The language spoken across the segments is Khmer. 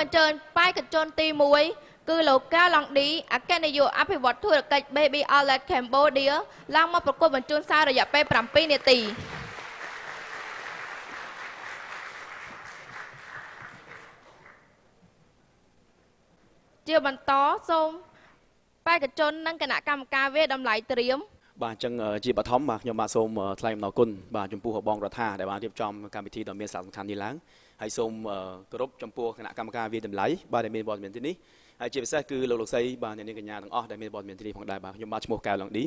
អញ្ជើញបេក្ខជនទី1គឺលោកកាឡុងឌីអគ្គនាយកអភិវឌ្ឍធុរកិច្ច Baby Outlet Cambodia ឡើងមកប្រកួតបញ្ជូនសាររយៈពេល7នាទីជាបន្តសូមបេក្ខជននិងគណៈកម្មការវាតម្លៃត្រៀមបាទអញ្ចឹងជាបឋមបាទខ្ញុំបាទសូមថ្លែងអំណរគុណបាទចំពោះបងរដ្ឋាដែលបានរៀបចំកម្មវិធីដ៏មានសារៈសំខាន់នេះឡើង ហើយសូមគោរពចំពោះគណៈកម្មការវាតម្លៃបាទដែលមានវត្តមានទីនេះហើយជាពិសេសគឺលោកលោកស្រីបាទអ្នកនាងកញ្ញាទាំងអស់ដែលមានវត្តមានទីនេះផងដែរបាទខ្ញុំបាទឈ្មោះកៅឡុងឌី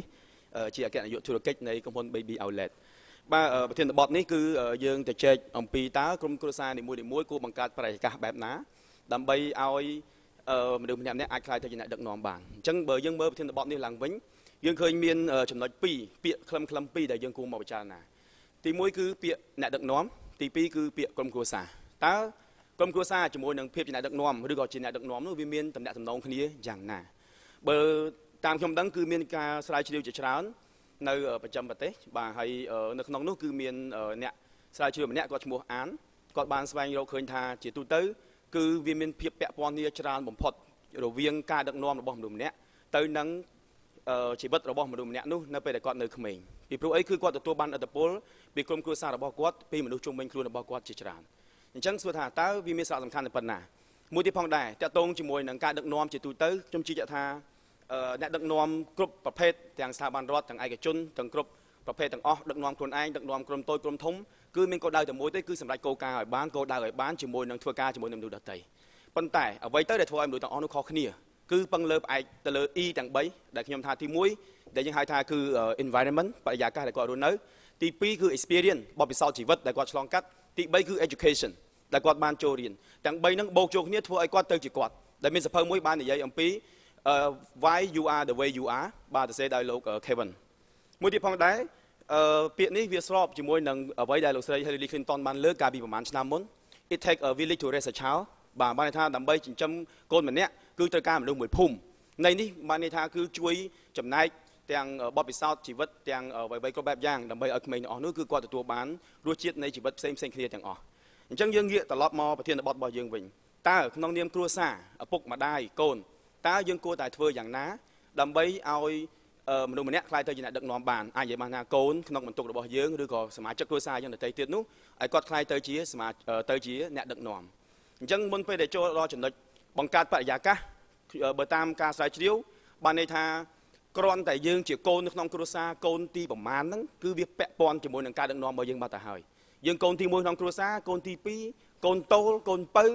ជាអគ្គនាយកធុរកិច្ចនៃក្រុមហ៊ុន Baby Outlet បាទប្រធានបទនេះគឺយើងទៅចែកអំពីតើក្រុមគ្រួសារនីមួយៗគួរបង្កើតបរិយាកាសបែបណាដើម្បីឲ្យមនុស្សម្នាក់ម្នាក់អាចខ្លាយទៅជាអ្នកដឹកនាំបានអញ្ចឹងបើយើងមើលប្រធានបទនេះឡើងវិញយើងឃើញមានចំណុច2ពាក្យខ្លឹមខ្លឹម2ដែលយើងគួរមកពិចារណាទី1គឺពាក្យអ្នកដឹកនាំទី2គឺពាក្យក្រុមគ្រួសារ តើក្រុមគ្រួសារជាមួយនឹងភាពជាអ្នកដឹកនាំឬក៏ជាអ្នកដឹកនាំនោះវាមានតំណែងតំណងគ្នាយ៉ាងណាបើតាមខ្ញុំដឹងគឺមានការស្រាវជ្រាវជាច្រើននៅប្រចាំប្រទេសបាទហើយនៅក្នុងនោះគឺមានអ្នកស្រាវជ្រាវម្នាក់គាត់ឈ្មោះអានគាត់បានស្វែងរកឃើញថាជាទូទៅគឺវាមានភាពពាក់ព័ន្ធគ្នាច្រើនបំផុតរវាងការដឹកនាំរបស់មនុស្សម្នាក់ទៅនឹងជីវិតរបស់មនុស្សម្នាក់នោះនៅពេលដែលគាត់នៅក្មេងពីព្រោះអីគឺគាត់ទទួលបានឥទ្ធិពលពីក្រុមគ្រួសាររបស់គាត់ពីមនុស្សជុំវិញខ្លួនរបស់គាត់ជាច្រើន អញ្ចឹងសួរថាតើវាមានសារៈសំខាន់ប៉ុណ្ណាមួយទៀតផងដែរតកតងជាមួយនឹងការដឹកនាំជាទូទៅខ្ញុំជឿជាក់ថាអ្នកដឹកនាំគ្រប់ប្រភេទទាំងស្ថាប័នរដ្ឋទាំងឯកជនទាំងគ្រប់ប្រភេទទាំងអស់ដឹកនាំខ្លួនឯងដឹកនាំក្រុមតូចក្រុមធំគឺមានគោលដៅតែមួយទេគឺសម្រាប់គោលការណ៍ឲ្យបានគោលដៅឲ្យបានជាមួយនឹងធ្វើការជាមួយនឹងមនុស្សដទៃប៉ុន្តែអ្វីទៅដែលធ្វើឲ្យមនុស្សទាំងអស់នោះខុសគ្នាគឺពឹងលើផ្អែកទៅលើ E ទាំង3ដែលខ្ញុំថាទី1ដែលយើងហៅថាគឺ environment បរិយាកាសដែលគាត់រស់នៅទី2គឺ experience បទពិសោធន៍ជីវិតដែលគាត់ឆ្លងកាត់ ទី3គឺ education ដែលគាត់បានចូលរៀនទាំង3ហ្នឹងបូកចូលគ្នាធ្វើឲ្យគាត់ទៅជាគាត់ដែលមានសភៅមួយបាននិយាយអំពី why you are the way you are បាទទៅសេដោយលោក Kevin មួយទៀតផងដែរអឺពាក្យនេះវាស្របជាមួយនឹងអ្វីដែលលោកស្រី Hillary Clinton បានលើកកាលពីប្រហែលឆ្នាំមុន it take a village to raise a child បាទបានន័យថាដើម្បីចិញ្ចឹមកូនម្នាក់គឺត្រូវការមនុស្សមួយភូមិនៃនេះបានន័យថាគឺជួយចំណែក ទាំងបទពិសោធន៍ជីវិតទាំងអ្វីៗគ្រប់បែបយ៉ាងដើម្បីឲ្យក្មេងទាំងអស់នោះគឺគាត់ទទួលបានរសជាតិនៃជីវិតផ្សេងផ្សេងគ្នាទាំងអស់អញ្ចឹងយើងងាកត្រឡប់មកប្រធានបទរបស់យើងវិញតើក្នុងនាមគ្រួសារឪពុកម្ដាយកូនតើយើងគួរតែធ្វើយ៉ាងណា ដើម្បីឲ្យមនុស្សម្នាក់ខ្លាយទៅជាអ្នកដឹកនាំបានអាចនិយាយបានថាកូនក្នុងបន្ទុករបស់យើងឬក៏សមាជិកគ្រួសារយើងដទៃទៀតនោះឲ្យគាត់ខ្លាយទៅជាសមាទៅជាអ្នកដឹកនាំអញ្ចឹងមុនពេលដែលចូលដល់ចំណុចបង្កើតបរិយាកាសបើតាមការស្រាវជ្រាវបានន័យថា គ្រាន់តែយើងជាកូននៅក្នុងគ្រួសារកូនទីប្រមាណហ្នឹងគឺវាពាក់ព័ន្ធជាមួយនឹងការដឹកនាំរបស់យើងបាត់ទៅហើយយើងកូនទី1ក្នុងគ្រួសារកូនទី2កូនតូលកូនពៅ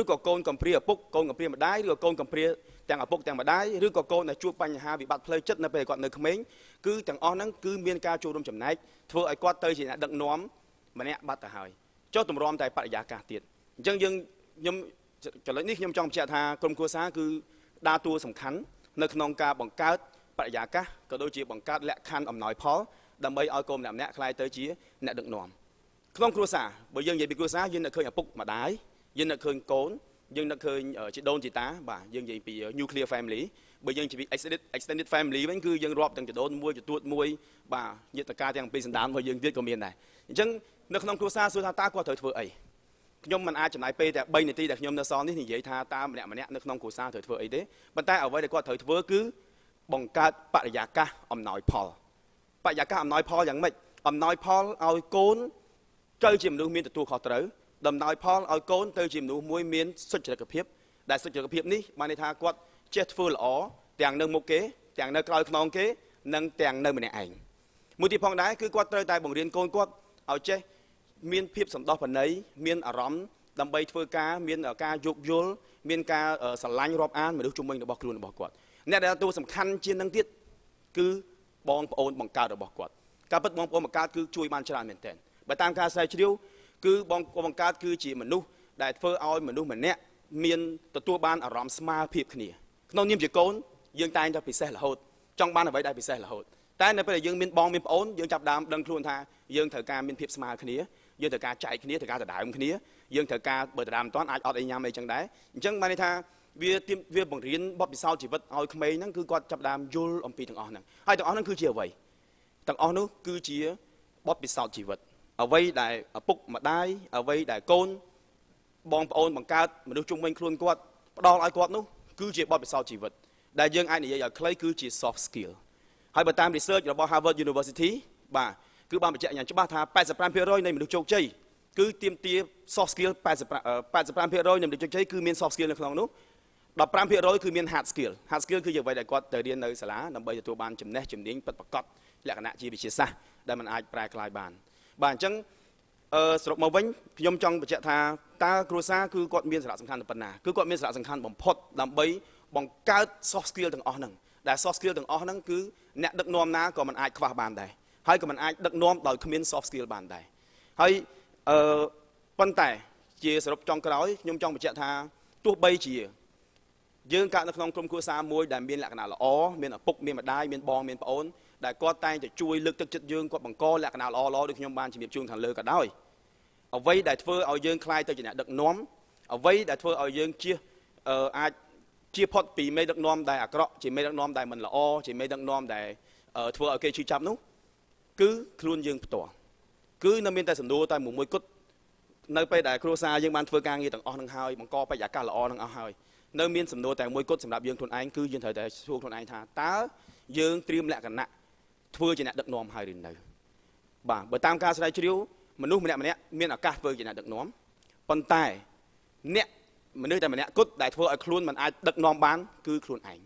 ឬក៏កូនកំព្រាឪពុកកូនកំព្រាម្ដាយឬក៏កូនកំព្រាទាំងឪពុកទាំងម្ដាយឬក៏កូនដែលជួបបញ្ហាវិបត្តិផ្លូវចិត្តនៅពេលគាត់នៅក្មេងគឺទាំងអស់ហ្នឹងគឺមានការចូលរួមចំណែកធ្វើឲ្យគាត់ទៅជាអ្នកដឹកនាំម្នាក់បាត់ទៅហើយចុះទម្រាំតែបរិយាកាសទៀតអញ្ចឹងយើងខ្ញុំចំណុចនេះខ្ញុំចង់បញ្ជាក់ថាក្រុមគ្រួសារគឺដើរតួសំខាន់នៅក្នុងការបង្កើត បរិយាកាសក៏ដូចជាបង្កើតលក្ខខណ្ឌអំណោយផលដើម្បីឲ្យកូនម្នាក់ម្នាក់ក្លាយទៅជាអ្នកដឹកនាំក្នុងគ្រួសារបើយើងនិយាយពីគ្រួសារយើងនឹកឃើញឪពុកម្ដាយយើងនឹកឃើញកូនយើងនឹកឃើញជីដូនជីតាបាទយើងនិយាយពី nuclear family បើយើងនិយាយពី extended extended family វិញគឺយើងរាប់ទាំងជីដូនមួយចទួតមួយបាទញាតិការទាំងពីរសន្តានរបស់យើងទៀតក៏មានដែរអញ្ចឹងនៅក្នុងគ្រួសារសួរថាតើគាត់ត្រូវធ្វើអីខ្ញុំមិនអាចចំណាយពេលតែ3នាទីដែលខ្ញុំនៅសល់នេះនិយាយថាតើម្នាក់ម្នាក់នៅក្នុងគ្រួសារត្រូវធ្វើអីទេប៉ុន្តែអ្វីដែលគាត់ត្រូវធ្វើគឺ បង្កើតបរិយាកាសអំណោយផលបរិយាកាសអំណោយផលយ៉ាងម៉េចអំណោយផលឲ្យកូនទៅជាមនុស្សមានទទួលខុសត្រូវដំណោយផលឲ្យកូនទៅជាមនុស្សមួយមានសុចរិតភាពដែលសុចរិតភាពនេះបានន័យថាគាត់ចេះធ្វើល្អទាំងនៅមុខគេ ទាំងនៅក្រោយខ្នងគេ និងទាំងនៅម្នាក់ឯងមួយទៀតផងដែរគឺគាត់ត្រូវតែបង្រៀនកូនគាត់ឲ្យចេះមានភាពសន្តោសប្រណីមានអារម្មណ៍ដើម្បីធ្វើការមានការយោគយល់មានការស្រឡាញ់រាប់អានមនុស្សជំនាញរបស់ខ្លួនរបស់គាត់ អ្នកដែលតួសំខាន់ជាងនឹងទៀតគឺបងប្អូនបង្កើតរបស់គាត់ការពិតបងប្អូនបង្កើតគឺជួយបានច្រើនមែនទែនបើតាមការស្រាវជ្រាវគឺបងប្អូនបង្កើតគឺជាមនុស្សដែលធ្វើឲ្យមនុស្សម្នាក់មានទទួលបានអារម្មណ៍ស្មើភាពគ្នាក្នុងនាមជាកូនយើងតែងតែពិសេសរហូតចង់បានអ្វីដែលពិសេសរហូតតែនៅពេលដែលយើងមានបងមានប្អូនយើងចាប់ដើមដឹងខ្លួនថាយើងត្រូវការមានភាពស្មើគ្នាយើងត្រូវការចែកគ្នាត្រូវការដដើមគ្នាយើងត្រូវការបើដដើមមិនតាន់អាចអត់អីញ៉ាំអីចឹងដែរអញ្ចឹងបានន័យថា វាវាបង្រៀនបទពិសោធន៍ជីវិតឲ្យក្មេងហ្នឹងគឺគាត់ចាប់ដើមយល់អំពីទាំងអស់ហ្នឹងហើយទាំងអស់ហ្នឹងគឺជាអ្វីទាំងអស់នោះគឺជាបទពិសោធន៍ជីវិតអ្វីដែលឪពុកម្ដាយអ្វីដែលកូនបងប្អូនបង្កើតមនុស្សជុំវិញខ្លួនគាត់ផ្ដល់ឲ្យគាត់នោះគឺជាបទពិសោធន៍ជីវិតដែលយើងអាចនិយាយឲ្យខ្លីគឺជា soft skill ហើយបើតាម research របស់ Harvard University បាទគឺបានបញ្ជាក់យ៉ាងច្បាស់ថា85%នៃមនុស្សជោគជ័យគឺទាមទារ soft skill 85 85%នៃមនុស្សជោគជ័យគឺមាន soft skill នៅក្នុងនោះ 15%គឺមាន hard skill hard skill គឺជាអ្វីដែលគាត់ទៅរៀននៅសាលាដើម្បីទទួលបានចំណេះជំនាញពិតប្រាកដលក្ខណៈជាវិទ្យាសាស្ត្រដែលมันអាចប្រែក្លាយបាន បាទអញ្ចឹងអឺសរុបមកវិញខ្ញុំចង់បញ្ជាក់ថាតើគ្រួសារគឺគាត់មានសារៈសំខាន់ប៉ុណ្ណាគឺគាត់មានសារៈសំខាន់បំផុតដើម្បីបង្កើត soft skill ទាំងអស់ហ្នឹងដែល soft skill ទាំងអស់ហ្នឹងគឺអ្នកដឹកនាំណាក៏មិនអាចខ្វះបានដែរហើយក៏មិនអាចដឹកនាំដោយគ្មាន soft skill បានដែរហើយអឺប៉ុន្តែជាសរុបចុងក្រោយខ្ញុំចង់បញ្ជាក់ថាទោះបីជា យើងកើតនៅក្នុងក្រុមគ្រួសារមួយដែលមានលក្ខណៈល្អមានឪពុកមានម្ដាយមានបងមានប្អូនដែលគាត់តែងតែជួយលើកទឹកចិត្តយើងគាត់បង្កលក្ខណៈល្អៗដូចខ្ញុំបានជំរាបជូនខាងលើក៏ដោយអ្វីដែលធ្វើឲ្យយើងคลายទៅជាអ្នកដឹកនាំអ្វីដែលធ្វើឲ្យយើងជៀសអាចជៀសផុតពីមេដឹកនាំដែលអាក្រក់ជាមេដឹកនាំដែលមិនល្អជាមេដឹកនាំដែលធ្វើឲ្យគេឈឺចាប់នោះគឺខ្លួនយើងផ្ទាល់គឺនៅមានតែសំណួរតែមួយមួយគត់នៅពេលដែលគ្រួសារយើងបានធ្វើការងារទាំងអស់នឹងហើយបង្កបរិយាកាសល្អនឹងអស់ហើយ នៅមានសំណួរតែមួយគត់សម្រាប់យើងខ្លួនឯងគឺយើងត្រូវតែសួរខ្លួនឯងថាតើយើងត្រៀមលក្ខណៈធ្វើជាអ្នកដឹកនាំហើយឬនៅបាទបើតាមការស្រាវជ្រាវមនុស្សម្នាក់ម្នាក់មានឱកាសធ្វើជាអ្នកដឹកនាំប៉ុន្តែអ្នកមនុស្សតែម្នាក់គត់ដែលធ្វើឲ្យខ្លួនមិនអាចដឹកនាំបានគឺខ្លួនឯង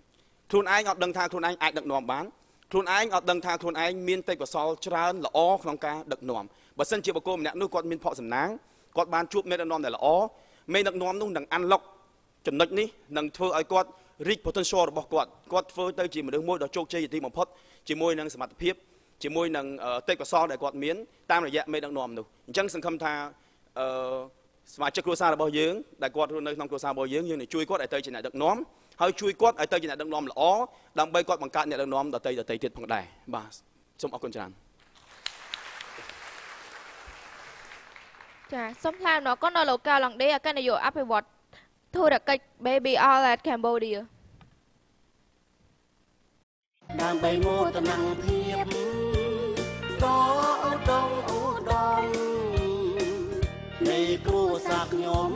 ខ្លួនឯងអត់ដឹងថាខ្លួនឯងអាចដឹកនាំបានខ្លួនឯងអត់ដឹងថាខ្លួនឯងមានទេពកោសលច្រើនល្អក្នុងការដឹកនាំបើសិនជាបុគ្គលម្នាក់នោះគាត់មានផកសំណាងគាត់បានជួបមេដឹកនាំដែលល្អមេដឹកនាំនោះនឹង unlock ចំណុចនេះនឹងធ្វើឲ្យគាត់ reach potential របស់គាត់គាត់ធ្វើទៅជាមនុស្សមួយដ៏ជោគជ័យទីបំផុតជាមួយនឹងសមត្ថភាពជាមួយនឹងទេពកោសលដែលគាត់មានតាមរយៈមេដឹកនាំនោះអញ្ចឹងសង្ឃឹមថាអឺសមាជិកគ្រួសាររបស់យើងដែលគាត់រស់នៅក្នុងគ្រួសាររបស់យើងយើងនឹងជួយគាត់ឲ្យទៅជាអ្នកដឹកនាំហើយជួយគាត់ឲ្យទៅជាអ្នកដឹកនាំល្អដើម្បីគាត់បង្កើតអ្នកដឹកនាំដតីដតីទៀតផងដែរបាទសូមអរគុណច្រើនចាសូមថ្លែងអំណរគុណដល់លោកកៅឡុងឌីអគ្គនាយកអភិវឌ្ឍ ធុរកិច្ច Baby All at Cambodia ដើម្បីមោទនភាពក៏ឧត្តមឧត្តមនៃគ្រួសារខ្ញុំ